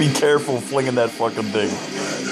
Be careful flinging that fucking thing.